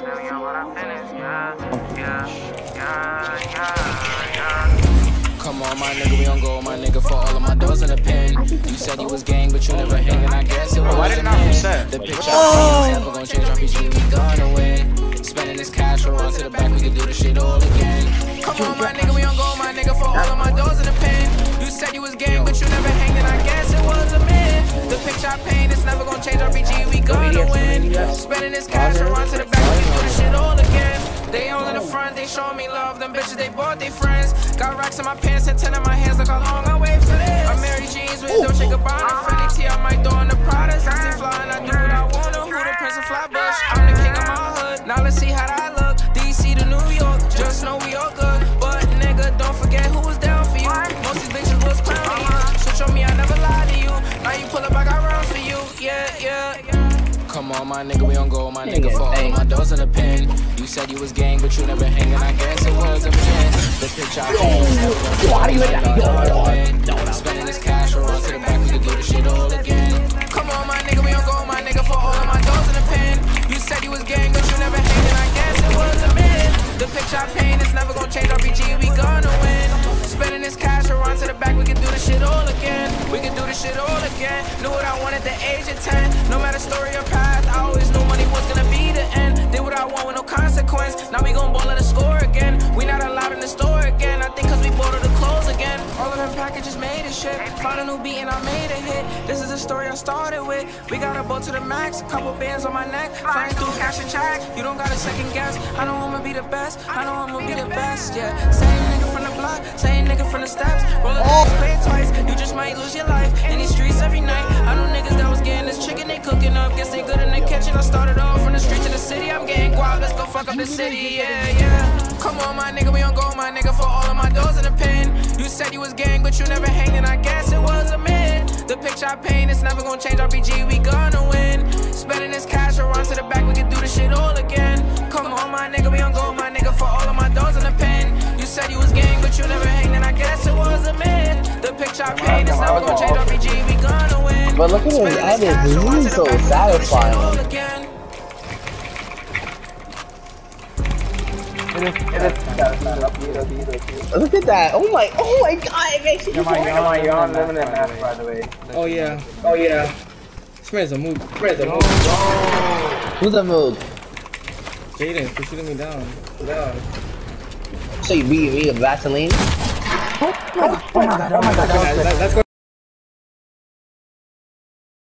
Come on, my nigga, we don't go, my nigga, for all of my doors in the pen. You said you was gang, but you never hanging. I guess it was Why did it not reset? The picture I never gonna change. RPG, we gonna win. Spending this cash, run to the back. We can do this shit all again. Come on, my nigga, we don't go, The picture I paint, it's never gonna change. RPG, we gonna win. Spending this cash, run to the back. We do this shit all again. They all in the front, they show me love. Them bitches, they bought their friends. Got racks in my pants and ten in my hands. Look how long I wait for this. Amiri Jeans with Dolce Gabbana. Fendi T on my door in the Prada. I stay flying, I do what I wanna. Who the Prince of Flatbush? I'm the king of my hood. Now let's see how that look. DC to New York, just know we all good. Yeah, yeah. Come on, my nigga, we don't go, my nigga, for all of my doors in the pen. You said you was gang, but you never hanging. I guess it was a man. The picture I paint is never gonna change. Spending this cash, we'll to the back. We can do this shit all again. Come on, my nigga, we don't go, my nigga, for all of my doors in the pen. You said you was gang, but you never hanging. I guess it was a man. The picture I paint is never gonna change. RPG, we gonna win. Spending this cash, run to the back. We can do this shit all again. We can do this shit all again. Knew what I wanted at the age of 10. No matter story or path, I always knew money was gonna be the end. Did what I want with no consequence. Now we gon' ball at the score again. We not allowed in the store again. I think cause we bought all the clothes again. All of them packages made a shit. Found a new beat and I made a hit. This is the story I started with. We got a boat to the max. A couple bands on my neck. Flying through cash and check. You don't got a second guess. I know I'ma be the best. I know I'ma be the best. Yeah. Same Same nigga from the. Roll the dice, play it twice. You just might lose your life in these streets every night. I know niggas that was getting this chicken they cooking up. Guess they good in the kitchen. I started off from the street to the city. I'm getting guap. Let's go fuck up the city. Yeah, yeah. Come on, my nigga. We don't go, my nigga, for all of my doors in the pen. You said you was gang, but you never hanging. I guess it was a man. The picture I paint, it's never gonna change. RPG, we gonna win. Spending this cash, we'll to the back. We can do this shit all again. Come on, my nigga. We don't go, you never hanging. I guess it was a man. The picture I paint, it's oh never gonna change. RPG, we gonna win. But look at his Spending edit, cash, we'll run he's to so back. We can do this shit satisfying. Look at that. Oh my, oh my god, it makes you Oh yeah. Oh yeah. Spread's a move. Spread's a move. Who's the move? Jaden for shooting me down. So you beat me with Vaseline? oh my god oh That- oh Let's go.